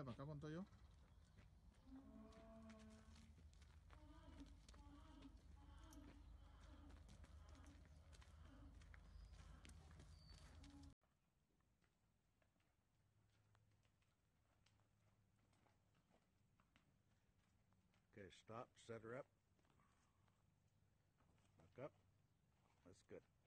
Véngale para acá con todo yo. Okay, stop, set her up. Back up. That's good.